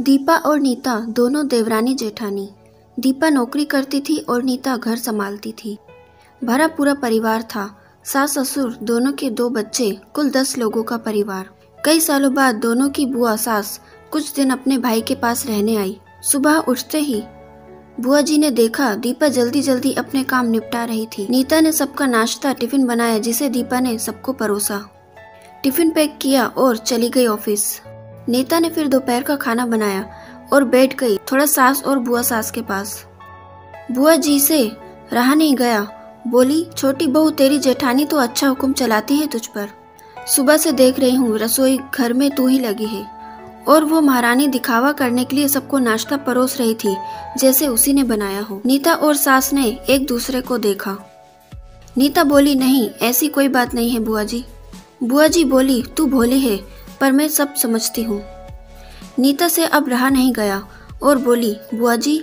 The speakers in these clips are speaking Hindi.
दीपा और नीता, दोनों देवरानी जेठानी। दीपा नौकरी करती थी और नीता घर संभालती थी। भरा पूरा परिवार था। सास ससुर, दोनों के दो बच्चे, कुल दस लोगों का परिवार। कई सालों बाद दोनों की बुआ सास कुछ दिन अपने भाई के पास रहने आई। सुबह उठते ही बुआ जी ने देखा, दीपा जल्दी जल्दी अपने काम निपटा रही थी। नीता ने सबका नाश्ता टिफ़िन बनाया, जिसे दीपा ने सबको परोसा। टिफ़िन पैक किया और चली गई ऑफ़िस। नीता ने फिर दोपहर का खाना बनाया और बैठ गई, थोड़ा सास और बुआ सास के पास। बुआ जी से रहा नहीं गया। बोली, छोटी बहू, तेरी जेठानी तो अच्छा हुक्म चलाती है तुझ पर। सुबह से देख रही हूँ, रसोई घर में तू ही लगी है। और वो महारानी दिखावा करने के लिए सबको नाश्ता परोस रही थी, जैसे उसी ने बनाया हो। नीता और सास ने एक दूसरे को देखा। नीता बोली, नहीं, ऐसी कोई बात नहीं है बुआ जी बुआ जी बोली, तू भोली है, पर मैं सब समझती हूँ। नीता से अब रहा नहीं गया और बोली बुआ जी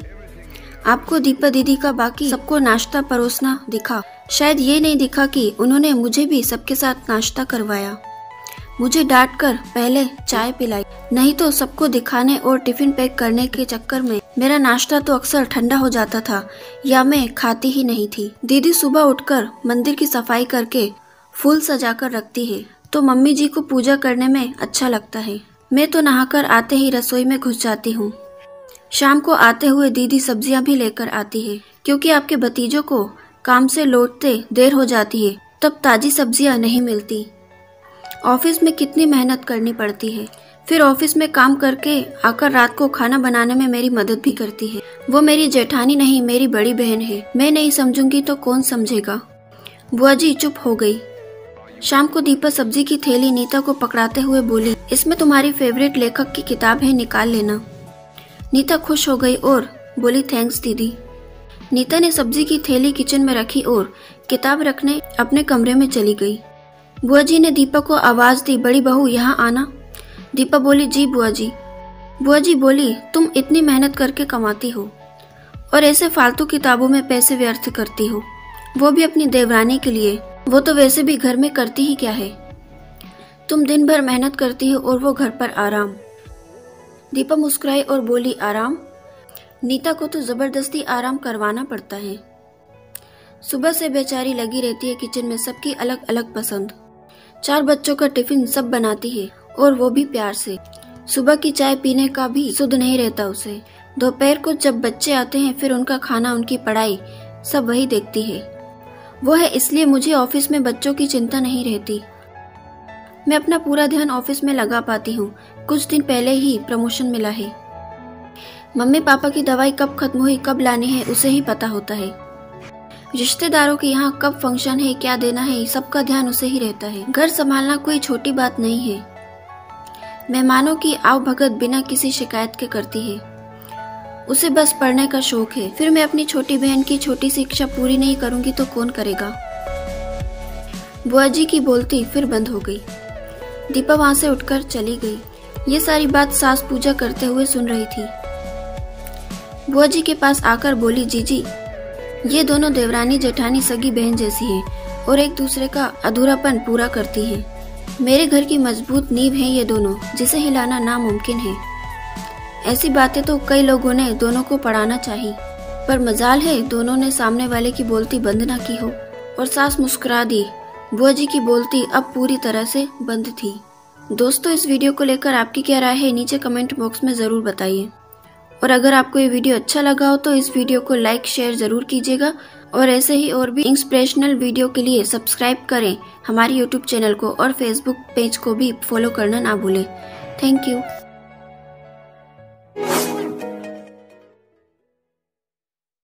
आपको दीपा दीदी का बाकी सबको नाश्ता परोसना दिखा। शायद ये नहीं दिखा कि उन्होंने मुझे भी सबके साथ नाश्ता करवाया। मुझे डांट कर पहले चाय पिलाई। नहीं तो सबको दिखाने और टिफ़िन पैक करने के चक्कर में मेरा नाश्ता तो अक्सर ठंडा हो जाता था, या मैं खाती ही नहीं थी। दीदी सुबह उठकर मंदिर की सफ़ाई करके फूल सजाकर रखती है तो मम्मी जी को पूजा करने में अच्छा लगता है। मैं तो नहाकर आते ही रसोई में घुस जाती हूँ। शाम को आते हुए दीदी सब्ज़ियाँ भी लेकर आती है, क्योंकि आपके भतीजों को काम से लौटते देर हो जाती है, तब ताजी सब्ज़ियाँ नहीं मिलती। ऑफ़िस में कितनी मेहनत करनी पड़ती है। फिर ऑफ़िस में काम करके आकर रात को खाना बनाने में मेरी मदद भी करती है। वो मेरी जेठानी नहीं, मेरी बड़ी बहन है। मैं नहीं समझूँगी तो कौन समझेगा? बुआ जी, चुप हो गई। शाम को दीपा सब्ज़ी की थैली नीता को पकड़ाते हुए बोली, इसमें तुम्हारी फेवरेट लेखक की किताब है, निकाल लेना। नीता खुश हो गई और बोली थैंक्स दीदी। नीता ने सब्ज़ी की थैली किचन में रखी और किताब रखने अपने कमरे में चली गई। बुआ जी ने दीपा को आवाज़ दी, बड़ी बहू, यहाँ आना। दीपा बोली, जी बुआ जी बुआ जी बोली, तुम इतनी मेहनत करके कमाती हो और ऐसे फालतू किताबों में पैसे व्यर्थ करती हो। वो भी अपनी देवरानी के लिए, वो तो वैसे भी घर में करती ही क्या है? तुम दिन भर मेहनत करती हो और वो घर पर आराम। दीपा मुस्कुराई और बोली, आराम? नीता को तो ज़बरदस्ती आराम करवाना पड़ता है। सुबह से बेचारी लगी रहती है किचन में, सबकी अलग अलग पसंद। चार बच्चों का टिफ़िन सब बनाती है, और वो भी प्यार से। सुबह की चाय पीने का भी सुध नहीं रहता उसे। दोपहर को जब बच्चे आते हैं, फिर उनका खाना, उनकी पढ़ाई, सब वही देखती है। वो है इसलिए मुझे ऑफ़िस में बच्चों की चिंता नहीं रहती। मैं अपना पूरा ध्यान ऑफ़िस में लगा पाती हूँ। कुछ दिन पहले ही प्रमोशन मिला है। मम्मी पापा की दवाई कब खत्म हुई, कब लानी है, उसे ही पता होता है। रिश्तेदारों के यहाँ कब फ़ंक्शन है, क्या देना है, सबका ध्यान उसे ही रहता है। घर संभालना कोई छोटी बात नहीं है। मेहमानों की आव भगत बिना किसी शिकायत के करती है। उसे बस पढ़ने का शौक है। फिर मैं अपनी छोटी बहन की छोटी सी इच्छा पूरी नहीं करूँगी तो कौन करेगा? बुआ जी की बोलती फिर बंद हो गई। दीपा वहाँ से उठकर चली गई। ये सारी बात सास पूजा करते हुए सुन रही थी। बुआ जी के पास आकर बोली, जीजी ये दोनों देवरानी, जेठानी सगी बहन जैसी है और एक दूसरे का अधूरापन पूरा करती है। मेरे घर की मज़बूत नींव है ये दोनों, जिसे हिलाना नामुमकिन है। ऐसी बातें तो कई लोगों ने दोनों को पढ़ाना चाहिए पर मजाल है दोनों ने सामने वाले की बोलती बंद ना की हो, और सास मुस्कुरा दी। बुआ जी की बोलती अब पूरी तरह से बंद थी। दोस्तों, इस वीडियो को लेकर आपकी क्या राय है, नीचे कमेंट बॉक्स में ज़रूर बताइए। और अगर आपको ये वीडियो अच्छा लगा हो तो इस वीडियो को लाइक, शेयर ज़रूर कीजिएगा। और ऐसे ही और भी इंस्पिरेशनल वीडियो के लिए सब्सक्राइब करें हमारे यूट्यूब चैनल को और फेसबुक पेज को भी फॉलो करना ना भूलें। Thank you